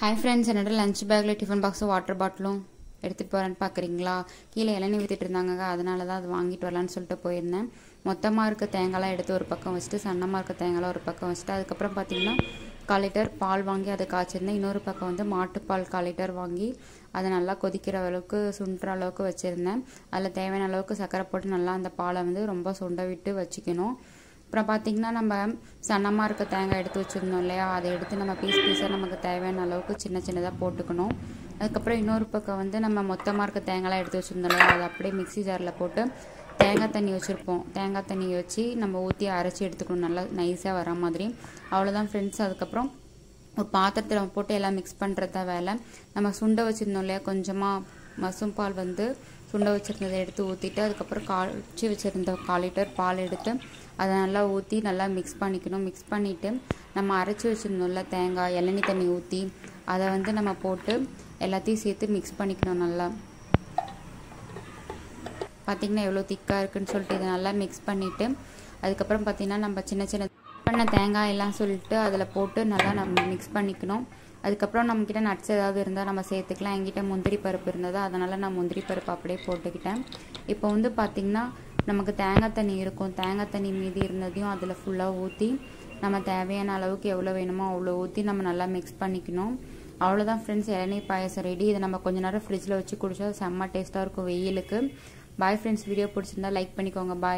Hi friends என்னோட lunch பேக்கில் tiffin பாக்ஸும் வாட்டர் பாட்டிலும் எடுத்துகிட்டு போகிறேன்னு பார்க்குறீங்களா கீழே இளநீ ஊற்றிட்டு இருந்தாங்க அதனால தான் அது வாங்கிட்டு வரலான்னு சொல்லிட்டு போயிருந்தேன். மொத்தமாக இருக்க தேங்காய்லாம் எடுத்து ஒரு பக்கம் வச்சுட்டு சன்னமாக இருக்க தேங்காய்லாம் ஒரு பக்கம் வச்சுட்டு அதுக்கப்புறம் பார்த்தீங்கன்னா கால் லிட்டர் பால் வாங்கி அதை காய்ச்சிருந்தேன். இன்னொரு பக்கம் வந்து மாட்டுப்பால் கால் லிட்டர் வாங்கி அதை நல்லா கொதிக்கிற அளவுக்கு சுண்டுற அளவுக்கு வச்சுருந்தேன். அதில் தேவையான அளவுக்கு சர்க்கரை போட்டு நல்லா அந்த பாலை வந்து ரொம்ப சுண்ட விட்டு வச்சுக்கணும். அப்புறம் பார்த்திங்கன்னா நம்ம சன்னமாக இருக்க தேங்காய் எடுத்து வச்சுருந்தோம் இல்லையா? அதை எடுத்து நம்ம பீஸ் பீஸாக நமக்கு தேவையான அளவுக்கு சின்ன சின்னதாக போட்டுக்கணும். அதுக்கப்புறம் இன்னொரு பக்கம் வந்து நம்ம மொத்தமாக இருக்க தேங்காய்லாம் எடுத்து வச்சுருந்தோம் இல்லையா? அதை அப்படியே மிக்ஸி ஜாரில் போட்டு தேங்காய் தண்ணி வச்சுருப்போம். தேங்காய் தண்ணி வச்சு நம்ம ஊற்றி அரைச்சி எடுத்துக்கணும். நல்லா நைஸாக வர மாதிரி. அவ்வளோதான் ஃப்ரெண்ட்ஸ் அதுக்கப்புறம் ஒரு பாத்திரத்தில் நம்ம போட்டு எல்லாம் மிக்ஸ் பண்ணுறதா வேலை. நம்ம சுண்டை வச்சுருந்தோம் இல்லையா? கொஞ்சமாக மசும் பால் வந்து சுண்டை வச்சுருந்ததை எடுத்து ஊற்றிட்டு அதுக்கப்புறம் காய்ச்சி வச்சுருந்த கால் லிட்டர் பால் எடுத்து அதை நல்லா ஊற்றி நல்லா மிக்ஸ் பண்ணிக்கணும். மிக்ஸ் பண்ணிவிட்டு நம்ம அரைச்சி வச்சுருந்தோம்ல தேங்காய் இளநி தண்ணி ஊற்றி அதை வந்து நம்ம போட்டு எல்லாத்தையும் சேர்த்து மிக்ஸ் பண்ணிக்கணும் நல்லா. பார்த்திங்கன்னா எவ்வளோ திக்காக இருக்குன்னு சொல்லிட்டு இதை நல்லா மிக்ஸ் பண்ணிவிட்டு அதுக்கப்புறம் பார்த்திங்கன்னா நம்ம சின்ன சின்ன பண்ண தேங்காய் எல்லாம் சொல்லிட்டு அதில் போட்டு நல்லா நம்ம மிக்ஸ் பண்ணிக்கணும். அதுக்கப்புறம் நம்மக்கிட்ட நட்ஸ் ஏதாவது இருந்தால் நம்ம சேர்த்துக்கலாம். எங்கிட்ட முந்திரி பருப்பு இருந்ததோ அதனால் நான் முந்திரி பருப்பு அப்படியே போட்டுக்கிட்டேன். இப்போ வந்து பார்த்திங்கன்னா நமக்கு தேங்காய் தண்ணி இருக்கும். தேங்காய் தண்ணி மீதி இருந்ததையும் அதில் ஃபுல்லாக ஊற்றி நம்ம தேவையான அளவுக்கு எவ்வளோ வேணுமோ அவ்வளோ ஊற்றி நம்ம நல்லா மிக்ஸ் பண்ணிக்கணும். அவ்வளோதான் ஃப்ரெண்ட்ஸ் இளநீர் பாயசம் ரெடி இதை நம்ம கொஞ்ச நேரம் ஃப்ரிட்ஜில் வச்சு குடிச்சா செம்ம டேஸ்ட்டாக இருக்கும் வெயிலுக்கு. பாய் ஃப்ரெண்ட்ஸ் வீடியோ பிடிச்சிருந்தா லைக் பண்ணிக்கோங்க. பாய்